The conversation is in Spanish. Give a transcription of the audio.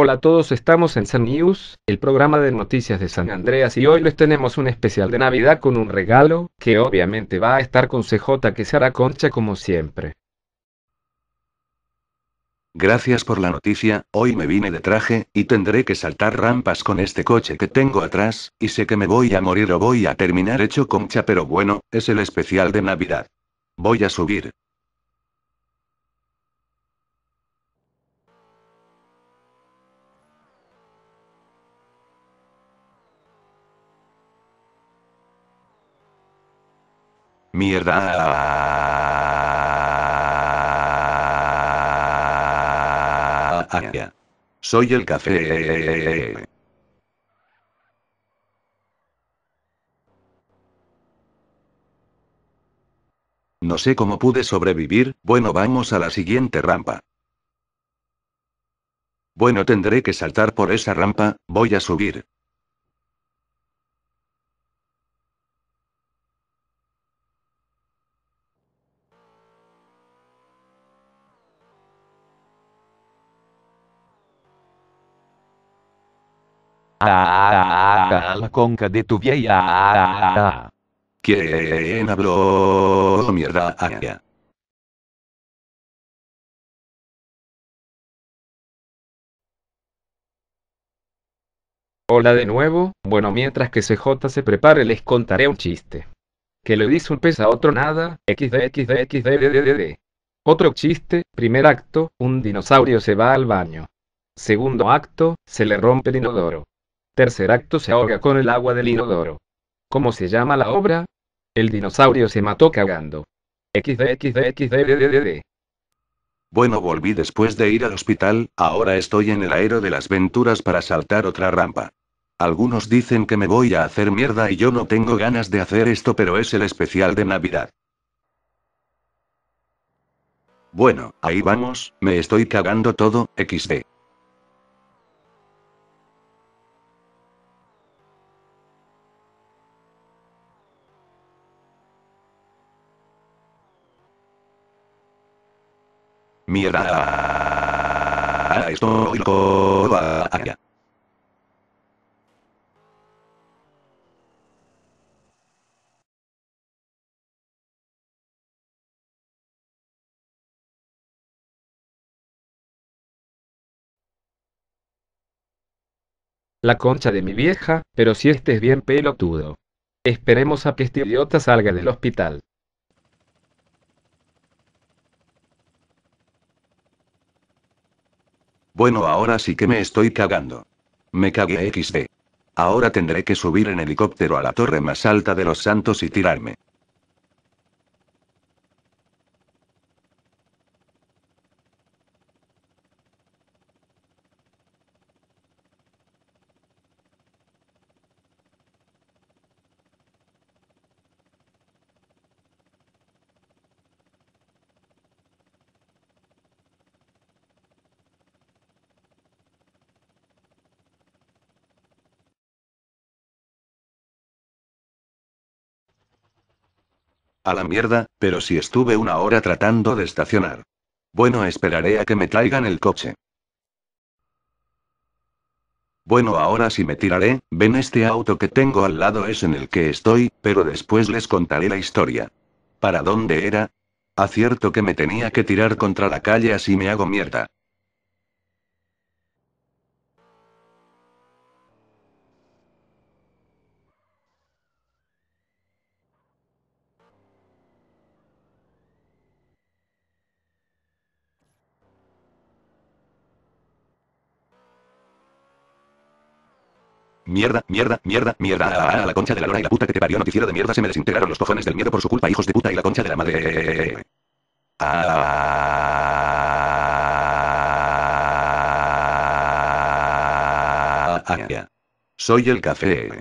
Hola a todos, estamos en San News, el programa de noticias de San Andreas y hoy les tenemos un especial de Navidad con un regalo, que obviamente va a estar con CJ que se hará concha como siempre. Gracias por la noticia, hoy me vine de traje, y tendré que saltar rampas con este coche que tengo atrás, y sé que me voy a morir o voy a terminar hecho concha pero bueno, es el especial de Navidad. Voy a subir. Mierda. Soy el café. No sé cómo pude sobrevivir, bueno vamos a la siguiente rampa. Bueno tendré que saltar por esa rampa, voy a subir. Ah, la conca de tu vieja. ¿Quién habló? Mierda. ah, Hola de nuevo, bueno mientras que CJ se prepare les contaré un chiste. Que le dice un pez a otro nada, xd xd xd Otro chiste, primer acto, un dinosaurio se va al baño. Segundo acto, se le rompe el inodoro. Tercer acto se ahoga con el agua del inodoro. ¿Cómo se llama la obra? El dinosaurio se mató cagando. XD Bueno, volví después de ir al hospital, ahora estoy en el aero de las venturas para saltar otra rampa. Algunos dicen que me voy a hacer mierda y yo no tengo ganas de hacer esto, pero es el especial de Navidad. Bueno, ahí vamos, me estoy cagando todo, XD. Mierda. Estoy allá. La concha de mi vieja, pero si estés bien pelotudo. Esperemos a que este idiota salga del hospital. Bueno, ahora sí que me estoy cagando. Me cagué XD. Ahora tendré que subir en helicóptero a la torre más alta de los santos y tirarme. A la mierda, pero si estuve una hora tratando de estacionar. Bueno, esperaré a que me traigan el coche. Bueno, ahora sí me tiraré, ven este auto que tengo al lado es en el que estoy, pero después les contaré la historia. ¿Para dónde era? Acierto que me tenía que tirar contra la calle así me hago mierda. Mierda, mierda, mierda, mierda. Ah, la concha de la lora y la puta que te parió. Noticiero de mierda. Se me desintegraron los cojones del miedo por su culpa, hijos de puta y la concha de la madre. Ah, ah, Soy el café.